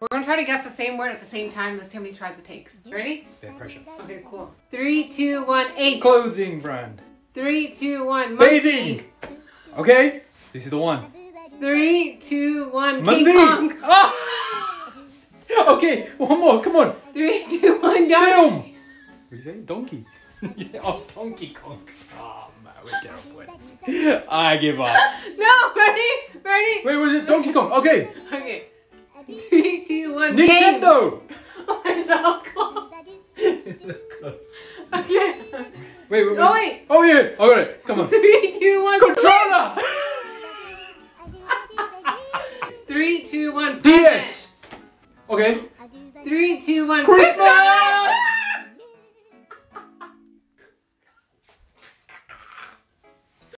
We're gonna try to guess the same word at the same time. Let's see how many tries it takes. Ready? Yeah, pressure. Okay, cool. Three, two, one, eight. Clothing brand. Three, two, one. Monkey. Bathing. Okay, this is the one. Three, two, one. King Kong. Ah! okay, one more. Come on. Three, two, one. Donkey. Film. What did you say? Donkey. you said, oh, Donkey Kong. Oh man, we're terrible at. I give up. No, ready? Ready? Wait, was it Donkey Kong? Okay. Okay. Three, two, one. Nintendo. Oh, I'm so Okay. Wait, wait, oh, wait. Oh, yeah. Oh, all right. Come on. Three, two, one. Controller. Three, two, one. DS. Okay. Three, two, one. Christmas.